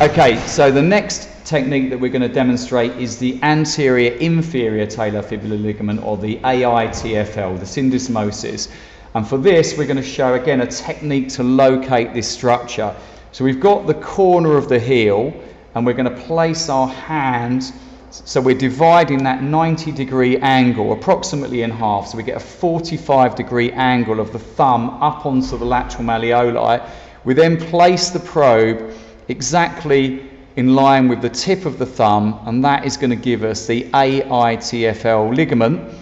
Okay, so the next technique that we're going to demonstrate is the anterior inferior talofibular ligament or the AITFL, the syndesmosis. And for this, we're going to show again a technique to locate this structure. So we've got the corner of the heel and we're going to place our hand so we're dividing that 90 degree angle approximately in half. So we get a 45 degree angle of the thumb up onto the lateral malleoli. We then place the probe exactly in line with the tip of the thumb, and that is going to give us the AITFL ligament.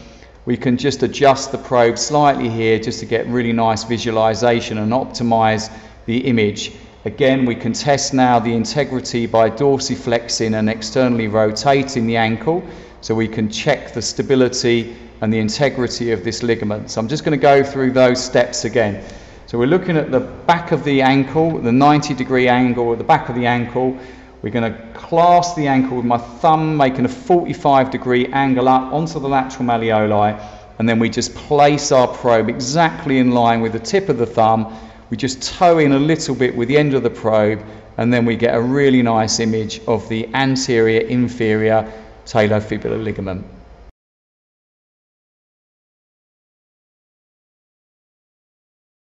We can just adjust the probe slightly here just to get really nice visualization and optimize the image. Again, we can test now the integrity by dorsiflexing and externally rotating the ankle so we can check the stability and the integrity of this ligament. So I'm just going to go through those steps again. So we're looking at the back of the ankle, the 90 degree angle at the back of the ankle. We're going to clasp the ankle with my thumb, making a 45 degree angle up onto the lateral malleoli, and then we just place our probe exactly in line with the tip of the thumb we just toe in a little bit with the end of the probe and then we get a really nice image of the anterior inferior talofibular ligament.